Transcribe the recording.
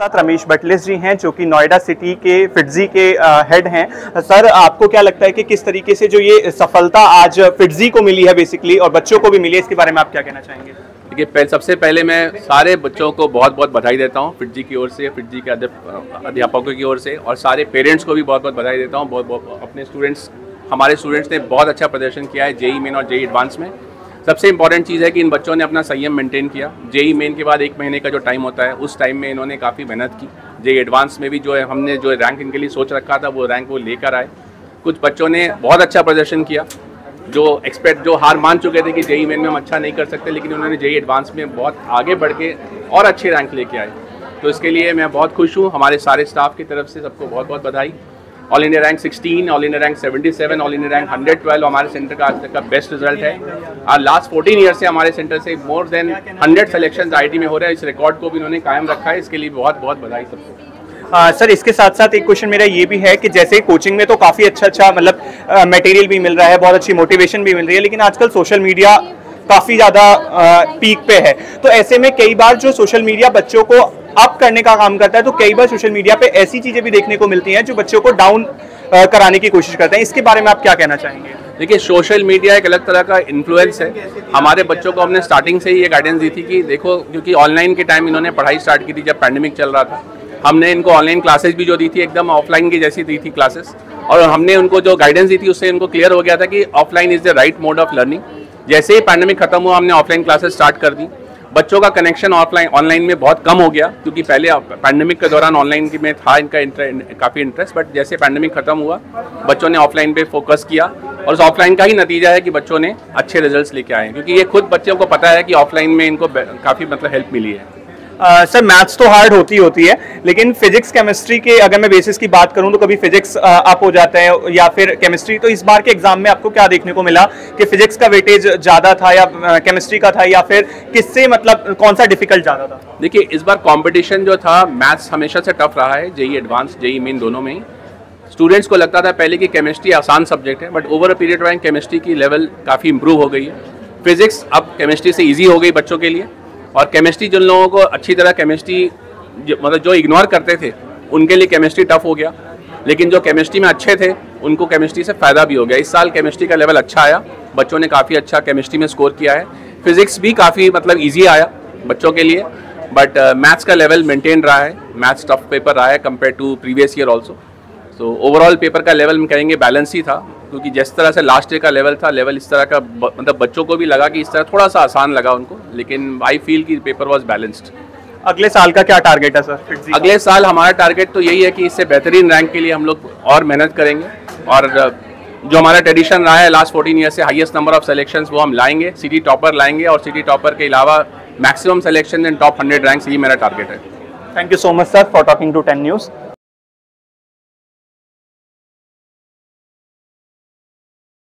साथ रमेश बटलिस जी हैं, जो कि नोएडा सिटी के, फिटजी के हेड हैं। सर, आपको क्या लगता है कि किस तरीके से जो ये सफलता आज फिटजी को मिली है बेसिकली और बच्चों को भी मिली है, इसके बारे में आप क्या कहना चाहेंगे? देखिए, पहले, सबसे पहले मैं सारे बच्चों को बहुत बहुत बधाई देता हूँ, फिटजी की ओर से, फिटजी के अध्यापकों की ओर से, और सारे पेरेंट्स को भी बहुत बहुत बधाई देता हूँ। बहुत बहुत अपने स्टूडेंट्स हमारे स्टूडेंट्स ने बहुत अच्छा प्रदर्शन किया है, जेई मेन और जेई एडवांस में। सबसे इंपॉर्टेंट चीज़ है कि इन बच्चों ने अपना संयम मेंटेन किया। जेई मेन के बाद एक महीने का जो टाइम होता है, उस टाइम में इन्होंने काफ़ी मेहनत की। जेई एडवांस में भी जो है, हमने जो रैंक इनके लिए सोच रखा था, वो रैंक वो लेकर आए। कुछ बच्चों ने बहुत अच्छा प्रदर्शन किया। जो एक्सपेक्ट जो हार मान चुके थे कि जेई मेन में हम अच्छा नहीं कर सकते, लेकिन उन्होंने जेई एडवांस में बहुत आगे बढ़ के और अच्छे रैंक लेके आए। तो इसके लिए मैं बहुत खुश हूँ। हमारे सारे स्टाफ की तरफ़ से सबको बहुत बहुत बधाई। All India rank 16, all India rank 77, all India rank 112 हमारे सेंटर का आज तक का बेस्ट रिज़ल्ट है। और लास्ट 14 ईयर से हमारे सेंटर से मोर देन 100 सिलेक्शन आईटी में हो रहे हैं। इस रिकॉर्ड को भी उन्होंने कायम रखा है। इसके लिए बहुत बहुत बधाई सबको। आ, सर इसके साथ साथ एक क्वेश्चन मेरा ये भी है कि जैसे कोचिंग में तो काफ़ी अच्छा अच्छा मतलब मटेरियल भी मिल रहा है बहुत अच्छी मोटिवेशन भी मिल रही है लेकिन आजकल सोशल मीडिया काफ़ी ज़्यादा पीक पे है। तो ऐसे में कई बार जो सोशल मीडिया बच्चों को अप करने का काम करता है तो कई बार सोशल मीडिया पे ऐसी चीज़ें भी देखने को मिलती हैं जो बच्चों को डाउन कराने की कोशिश करते हैं। इसके बारे में आप क्या कहना चाहेंगे? देखिए सोशल मीडिया एक अलग तरह का इन्फ्लुएंस है। हमारे बच्चों को हमने स्टार्टिंग से ही ये गाइडेंस दी थी कि देखो, क्योंकि ऑनलाइन के टाइम इन्होंने पढ़ाई स्टार्ट की थी जब पैंडमिक चल रहा था। हमने इनको ऑनलाइन क्लासेस भी जो दी थी, एकदम ऑफलाइन की जैसी दी थी क्लासेस और हमने उनको जो गाइडेंस दी थी, उससे इनको क्लियर हो गया था कि offline is the right mode of learning जैसे ही पैंडमिक खत्म हुआ, हमने ऑफलाइन क्लासेस स्टार्ट कर दी। बच्चों का कनेक्शन ऑफलाइन ऑनलाइन में बहुत कम हो गया, क्योंकि पहले पैंडमिक के दौरान ऑनलाइन में था इनका काफ़ी इंटरेस्ट बट जैसे पैंडमिक खत्म हुआ, बच्चों ने ऑफलाइन पे फोकस किया, और उस ऑफलाइन का ही नतीजा है कि बच्चों ने अच्छे रिजल्ट्स लेके आए क्योंकि ये खुद बच्चों को पता है कि ऑफलाइन में इनको काफ़ी मतलब हेल्प मिली है। सर, मैथ्स तो हार्ड होती होती है, लेकिन फिजिक्स केमिस्ट्री के अगर मैं बेसिस की बात करूँ तो कभी फिजिक्स अप हो जाता है या फिर केमिस्ट्री तो इस बार के एग्ज़ाम में आपको क्या देखने को मिला कि फिजिक्स का वेटेज ज़्यादा था या केमिस्ट्री का था या फिर किससे मतलब कौन सा डिफ़िकल्ट ज़्यादा था? देखिए, इस बार कॉम्पिटिशन जो था मैथ्स हमेशा से टफ रहा है, जेई एडवांस जेई मेन दोनों में स्टूडेंट्स को लगता था पहले कि केमिस्ट्री आसान सब्जेक्ट है but over a period time chemistry की लेवल काफ़ी इंप्रूव हो गई है। फिजिक्स अब केमिस्ट्री से ईजी हो गई बच्चों के लिए। और केमिस्ट्री जिन लोगों को अच्छी तरह केमिस्ट्री मतलब जो इग्नोर करते थे उनके लिए केमिस्ट्री टफ हो गया। लेकिन जो केमिस्ट्री में अच्छे थे उनको केमिस्ट्री से फ़ायदा भी हो गया। इस साल केमिस्ट्री का लेवल अच्छा आया। बच्चों ने काफ़ी अच्छा केमिस्ट्री में स्कोर किया है। फिजिक्स भी काफ़ी मतलब ईजी आया बच्चों के लिए। बट मैथ्स uh, का लेवल मेंटेन रहा है। मैथ्स टफ पेपर रहा है compare to previous year also so overall paper का लेवल हम कहेंगे बैलेंस ही था। क्योंकि जिस तरह से लास्ट ईयर का लेवल था लेवल इस तरह का मतलब बच्चों को भी लगा कि इस तरह थोड़ा सा आसान लगा उनको लेकिन आई फील कि पेपर वॉज़ बैलेंस्ड अगले साल का क्या टारगेट है सर अगले साल हमारा टारगेट तो यही है कि इससे बेहतरीन रैंक के लिए हम लोग और मेहनत करेंगे और जो हमारा ट्रेडिशन रहा है लास्ट फोर्टीन ईयर से हाईएस्ट नंबर ऑफ़ सिलेक्शन वो हम लाएँगे सिटी टॉपर लाएँगे और सिटी टॉपर के अलावा maximum selection in top hundred ranks यही मेरा टारगेट है। Thank you so much sir for talking to ten news